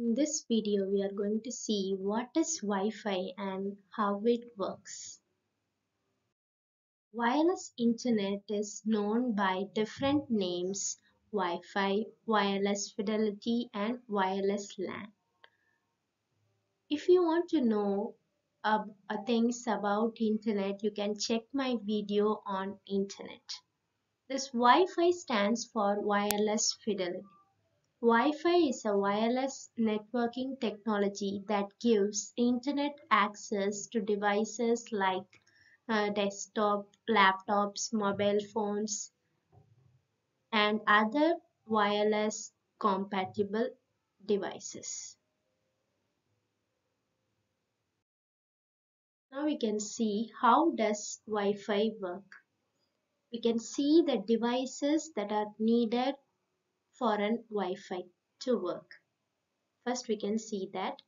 In this video, we are going to see what is Wi-Fi and how it works. Wireless Internet is known by different names Wi-Fi, Wireless Fidelity and Wireless LAN. If you want to know uh, things about Internet, you can check my video on Internet. This Wi-Fi stands for Wireless Fidelity. Wi-Fi is a wireless networking technology that gives internet access to devices like uh, desktop, laptops, mobile phones, and other wireless compatible devices. Now we can see how does Wi-Fi work. We can see the devices that are needed for an Wi-Fi to work. First we can see that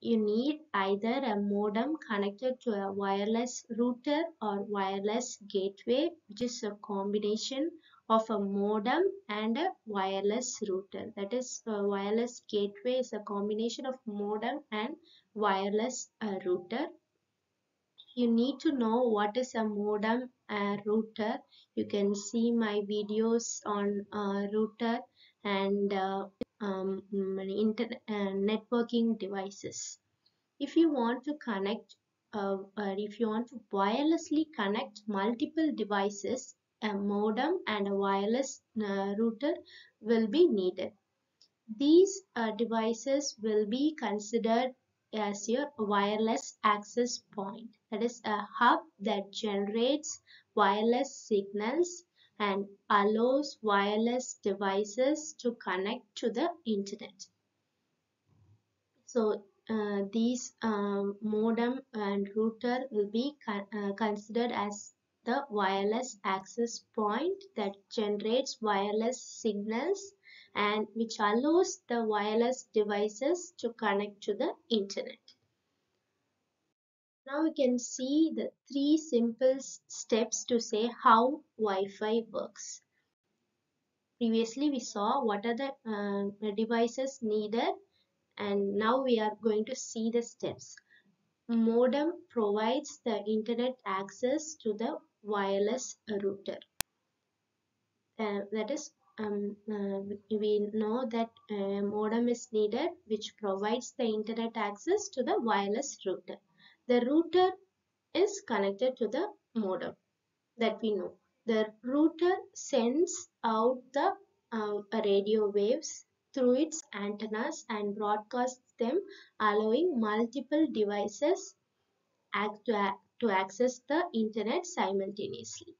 you need either a modem connected to a wireless router or wireless gateway which is a combination of a modem and a wireless router. That is a wireless gateway is a combination of modem and wireless uh, router. You need to know what is a modem and router. You can see my videos on uh, router and uh, um, internet, uh, networking devices. If you want to connect uh, if you want to wirelessly connect multiple devices, a modem and a wireless uh, router will be needed. These uh, devices will be considered as your wireless access point. That is a hub that generates wireless signals and allows wireless devices to connect to the internet. So uh, these um, modem and router will be con uh, considered as the wireless access point that generates wireless signals and which allows the wireless devices to connect to the internet. Now we can see the three simple steps to say how Wi-Fi works. Previously we saw what are the uh, devices needed and now we are going to see the steps. Modem provides the internet access to the wireless router. Uh, that is um, uh, we know that uh, modem is needed which provides the internet access to the wireless router. The router is connected to the modem that we know. The router sends out the uh, radio waves through its antennas and broadcasts them allowing multiple devices to, to access the internet simultaneously.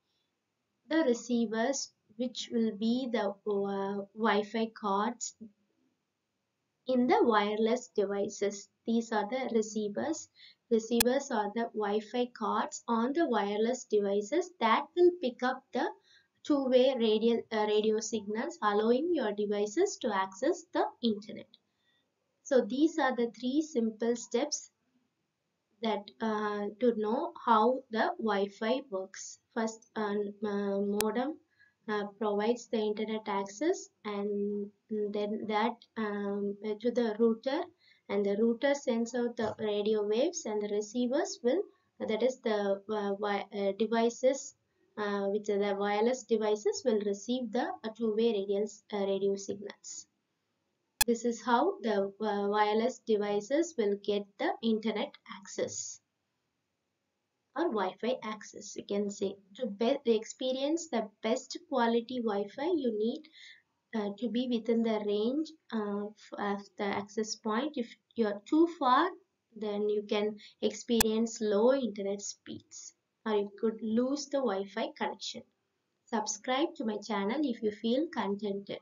The receivers which will be the uh, Wi-Fi cards in the wireless devices. These are the receivers Receivers or the Wi-Fi cards on the wireless devices that will pick up the two-way radio, uh, radio signals allowing your devices to access the internet. So these are the three simple steps that uh, to know how the Wi-Fi works. First, uh, modem uh, provides the internet access and then that um, to the router and the router sends out the radio waves and the receivers will that is the uh, uh, devices uh, which are the wireless devices will receive the two-way radio, uh, radio signals. This is how the uh, wireless devices will get the internet access or Wi-Fi access you can say. To experience the best quality Wi-Fi you need uh, to be within the range of, the access point. If you are too far, then you can experience low internet speeds or you could lose the Wi-Fi connection. Subscribe to my channel if you feel contented.